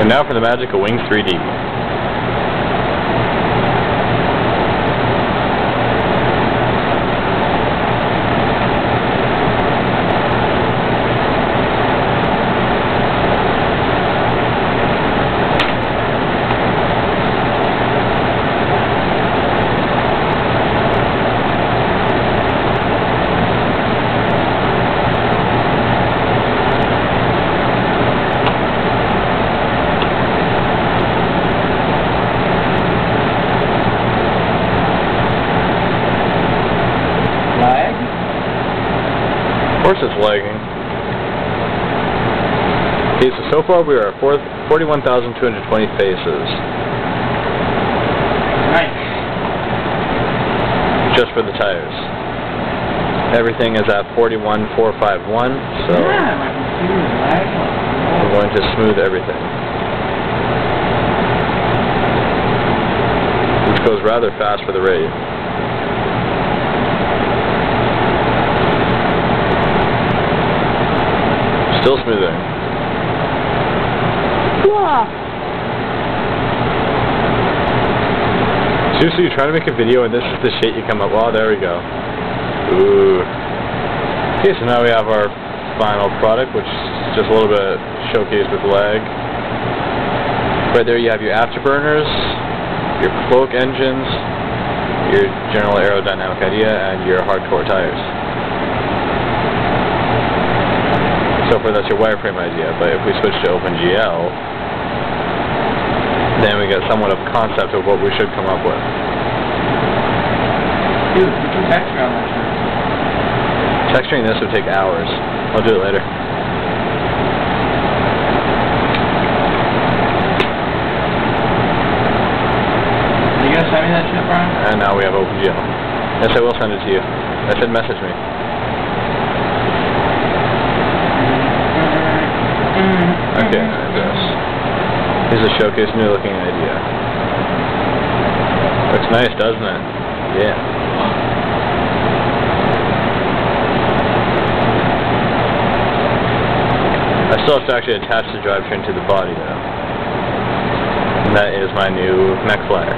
And now for the magic of Wing 3D. Lag? Of course it's lagging. Okay, so so far we are at 41,220 faces. Nice. Just for the tires. Everything is at 41,451, so Yeah, my computer's lagging. we're going to smooth everything. Which goes rather fast for the rate. Still smoothing. Yeah. Seriously, you're trying to make a video and this is the shit you come up. with. Oh, there we go. Ooh. Okay, so now we have our final product, which is just a little bit showcased with lag. Right there you have your afterburners, your cloak engines, your general aerodynamic idea, and your hardcore tires. So far that's your wireframe idea, but if we switch to OpenGL, then we get somewhat of a concept of what we should come up with. Dude, put some texture on that. Texturing this would take hours. I'll do it later. Are you gonna send me that shit, Brian? And now we have OpenGL. Yes, I will send it to you. I said message me. Here's a showcase new looking idea. Looks nice, doesn't it? Yeah. I still have to actually attach the drivetrain to the body though. And that is my new mech flyer.